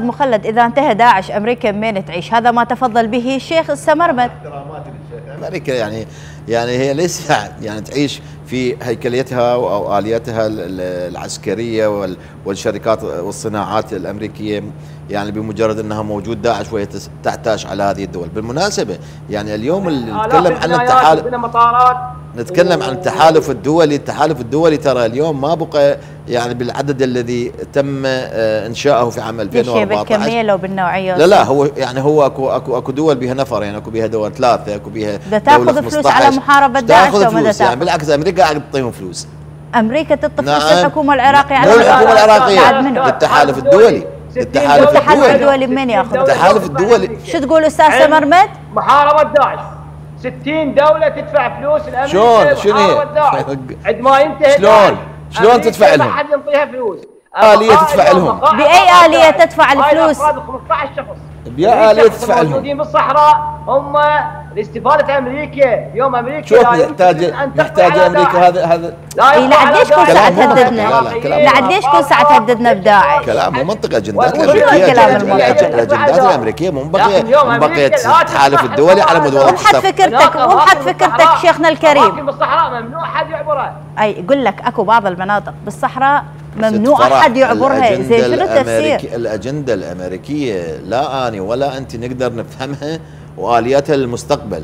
مخلد إذا انتهى داعش أمريكا منين تعيش. هذا ما تفضل به الشيخ السمرمد. أمريكا يعني يعني هي ليس يعني تعيش في هيكليتها أو الياتها العسكرية والشركات والصناعات الأمريكية يعني بمجرد أنها موجود داعش وهي تحتاج على هذه الدول. بالمناسبة يعني اليوم اللي نتكلم عن التحالف نتكلم عن التحالف الدولي. التحالف الدولي ترى اليوم ما بقى يعني بالعدد الذي تم انشاؤه في عام 2014 بالكميه لو بالنوعيه لا لا هو يعني هو أكو أكو أكو دول بها نفر يعني أكو بها دول ثلاثة أكو بها ده تاخذ فلوس على محاربة داعش تاخذ فلوس يعني بالعكس أمريكا قاعد تعطيهم فلوس. أمريكا فلوس نعم. الحكومة العراقية على الحكومة العراقية. التحالف الدولي. التحالف الدولي. الدولي من ياخذ؟ التحالف الدولي. شو تقول أستاذ سمرمد؟ محاربة داعش. 60 دولة تدفع فلوس الأمريكا شلون شنو هي؟ عندما ينتهي شلون؟ شلون تدفع لهم؟ ما حد ينطيها فلوس آلية تدفع لهم بأي آلية تدفع الفلوس؟ 15 شخص بأي آلية تدفع لهم؟ موجودين بالصحراء. هم لاستفادة أمريكا يوم أمريكا شوف محتاج محتاج أمريكا هذا هذا لا لعديش كل ساعة تهددنا لعديش كل ساعة تهددنا بداعش كلام مو منطقة أجندات الأمريكية كلام الأجندات الأمريكية مو بقية مو بقية التحالف الدولي على مدار مو بحد فكرتك مو بحد فكرتك شيخنا الكريم. بالصحراء ممنوع أحد يعبرها. أي يقول لك أكو بعض المناطق بالصحراء ممنوع أحد يعبرها. زين شنو التفسير؟ الأجندة الأمريكية لا آني ولا أنت نقدر نفهمها والياتها للمستقبل